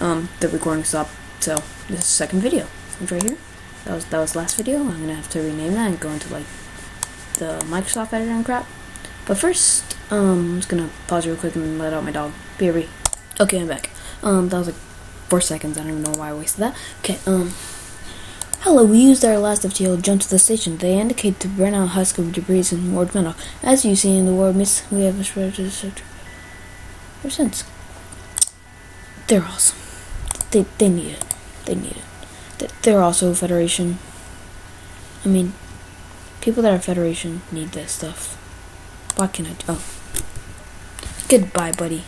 um, the recording stopped. So this is the second video. It's right here. That was that was the last video. I'm gonna have to rename that and go into like the Microsoft editor and crap. But first, um, I'm just gonna pause real quick and let out my dog. Baby. Okay, I'm back. Um, that was like four seconds. I don't even know why I wasted that. Okay. Um. Hello, we used our last FTL jump to the station. They indicate to burn out husk of debris in Ward Meadow. As you see in the Ward Miss, we have spread to the sector. Ever since. They're awesome. They, they need it. They need it. Th- They're also Federation. I mean, people that are Federation need this stuff. What can I do? Oh. Goodbye, buddy.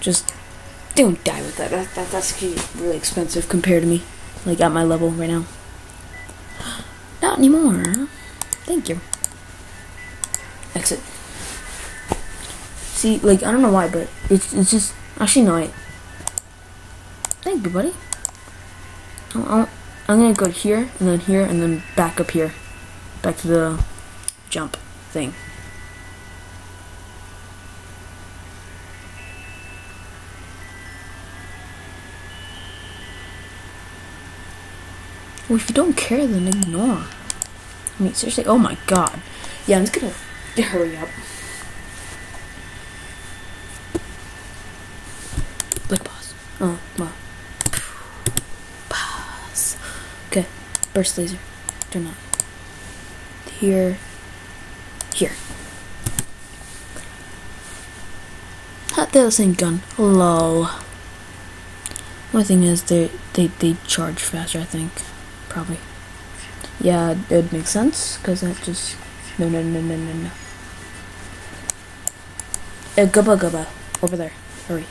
Just don't die with that. that, that that's really expensive compared to me like at my level right now. Not anymore. Thank you. Exit. See, like I don't know why, but it's it's just actually no. Buddy. I'm gonna go here and then here and then back up here, back to the jump thing. Well, if you don't care, then ignore. I mean, seriously, oh my god. Yeah, I'm just gonna hurry up. Like pause. Oh, well. Pause. Okay, burst laser. Turn on. Here. Here. They're the same gun. Hello. Only thing is, they they they charge faster. I think probably. Yeah, it would make sense because that just no no no no no no. Uh, gubba gubba over there. Hurry.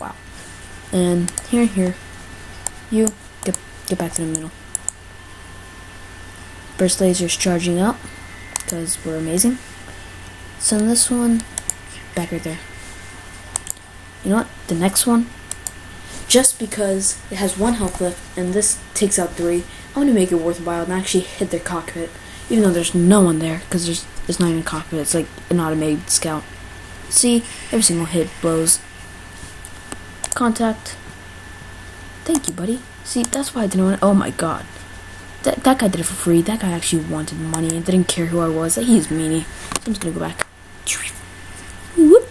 Wow. And here here. You get get back to the middle. Burst laser's charging up because we're amazing. Send this one back right there. You know what? The next one, just because it has one health left and this takes out three, I'm gonna make it worthwhile and actually hit their cockpit, even though there's no one there because there's it's not even a cockpit. It's like an automated scout. See, every single hit blows. Contact. Thank you, buddy. See, that's why I didn't want. To, oh my god. That, that guy did it for free. That guy actually wanted money and didn't care who I was. He's meanie. So I'm just gonna go back. Whoop.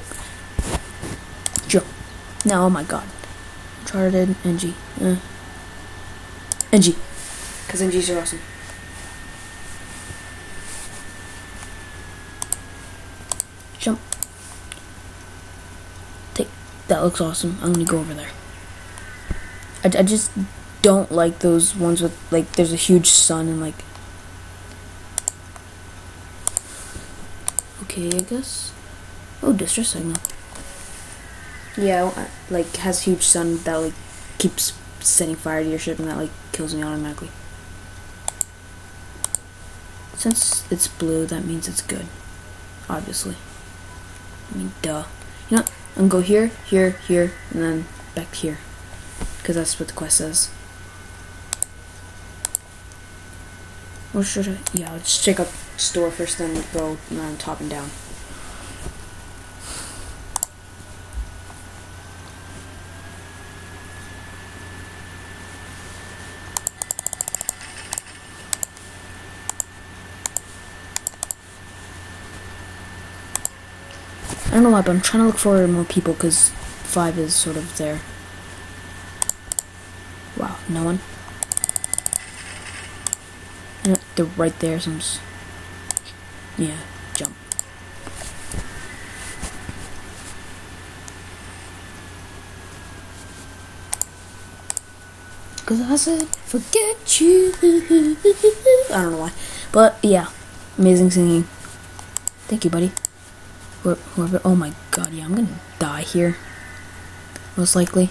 Joe. No, oh my god. Uncharted, Engi. Uh. Engi. Because Engis are awesome. Jump. Take. That looks awesome. I'm gonna go over there. I, I just don't like those ones with, like, there's a huge sun and, like, okay, I guess. Oh, distress signal. Yeah, like has huge sun that like keeps setting fire to your ship and that like kills me automatically. Since it's blue, that means it's good. Obviously. I mean, duh. You know, what? Go here, here, here, and then back here, because that's what the quest says. Or should I? Yeah, let's check out store first, then go um, top and down. Don't know why, but I'm trying to look for more people because five is sort of there. Wow, no one. They're right there, so yeah, jump. Cause I said, forget you. I don't know why. But yeah, amazing singing. Thank you, buddy. Whoever, oh my god, yeah, I'm gonna die here. Most likely.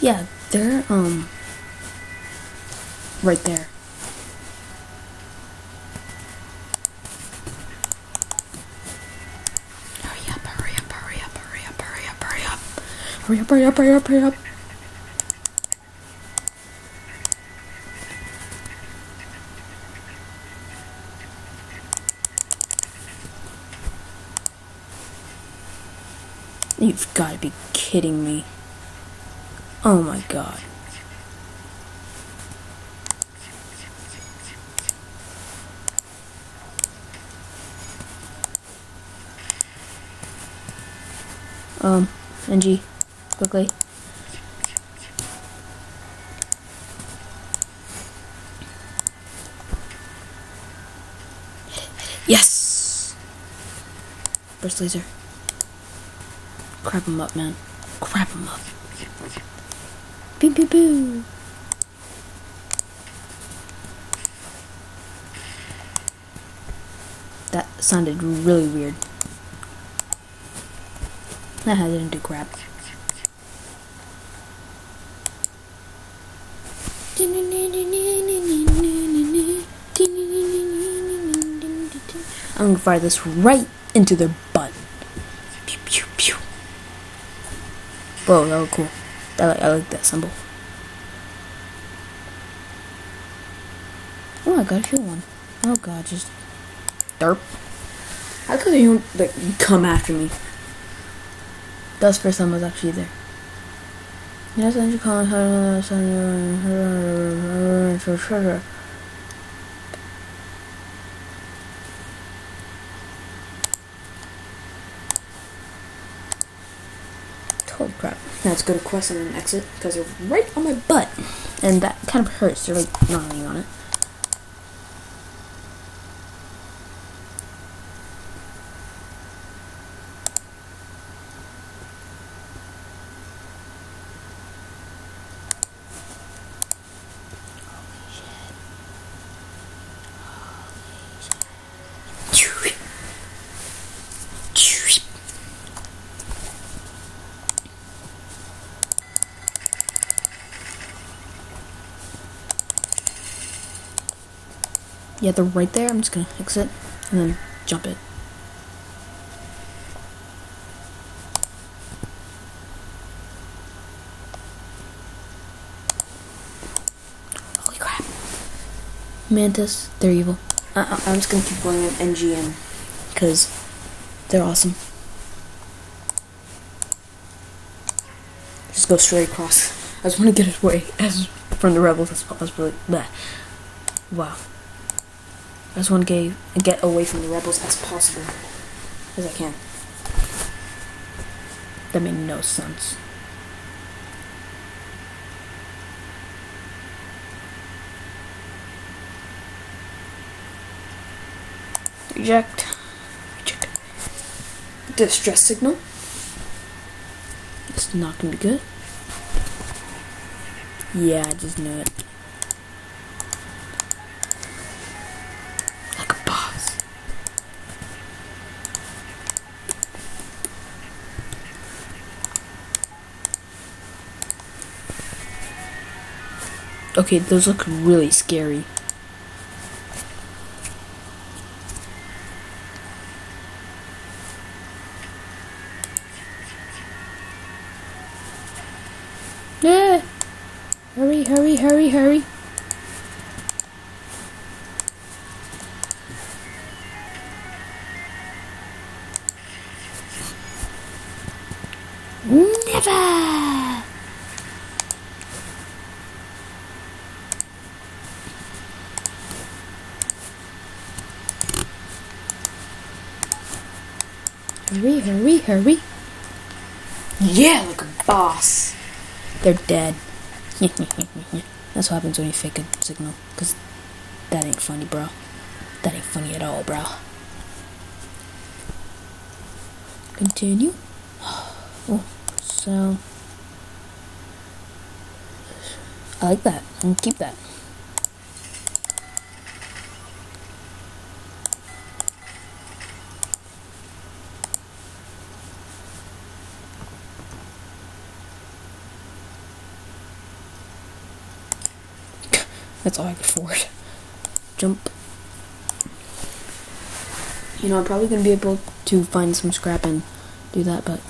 Yeah, they're um right there. Hurry up, hurry up, hurry up, hurry up, hurry up, hurry up. Hurry up, hurry up, hurry up, You've got to be kidding me. Oh my god. Um, Engi, quickly. Yes! Burst laser. Crap him up, man. Crap him up. Pew pew pew. That sounded really weird. Nah, I didn't do crap. I'm gonna fire this right into their Whoa, that was cool. I like, I like that symbol. Oh, I got a kill one. Oh god, just derp. How could you like come after me? That was the first time I was actually there. Yes, and you call Holy let's go to quest and then exit because they're right on my butt. And that kind of hurts. They're like gnawing on it. Yeah, they're right there. I'm just gonna exit and then jump it. Holy crap. Mantis, they're evil. I I'm just gonna keep going with NGM because they're awesome. Just go straight across. I just want to get away as from the rebels as possible. Wow. I just want to get, get away from the rebels as possible as I can. That made no sense. Reject. Reject. Distress signal. It's not gonna be good. Yeah, I just knew it. Okay, those look really scary. Yeah! Hurry, hurry, hurry, hurry. Hurry, hurry, hurry. Yeah, like a boss. They're dead. That's what happens when you fake a signal. Because that ain't funny, bro. That ain't funny at all, bro. Continue. Oh, so. I like that. I'm gonna keep that. That's all I could afford. Jump. You know, I'm probably going to be able to find some scrap and do that, but